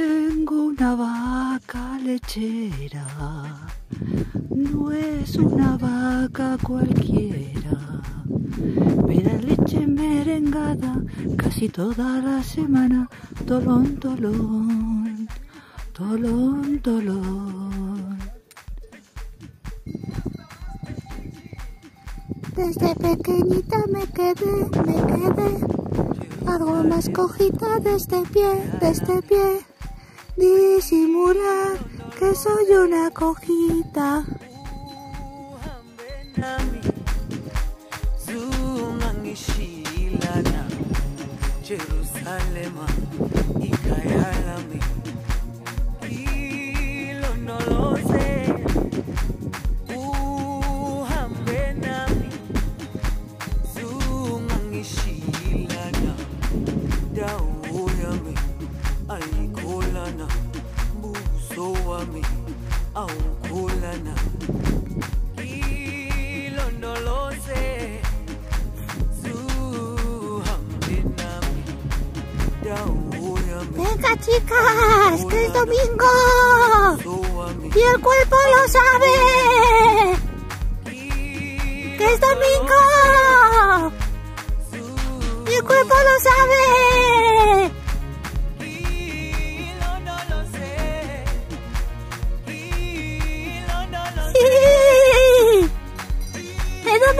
tengo una vaca lechera, no es una vaca cualquiera, me da leche merengada casi toda la semana, tolón, tolón, tolón, tolón. Desde pequeñita me quedé, me quedé. Algo más cojita de este pie, de este pie. Disimular que soy una cojita. Jerusalema ikayalami ilondoloze Venga chicas, que es domingo. Y el cuerpo lo sabe. Que es domingo. Y el cuerpo lo sabe.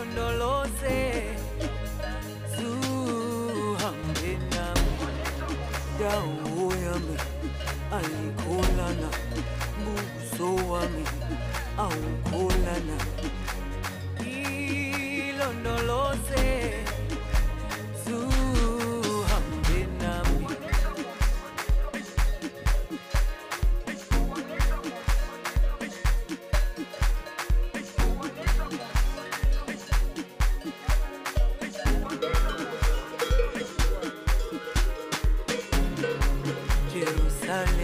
ilondoloze zuhambe nami dawo yami ayikholana buso wami awukholana ilondoloze darling.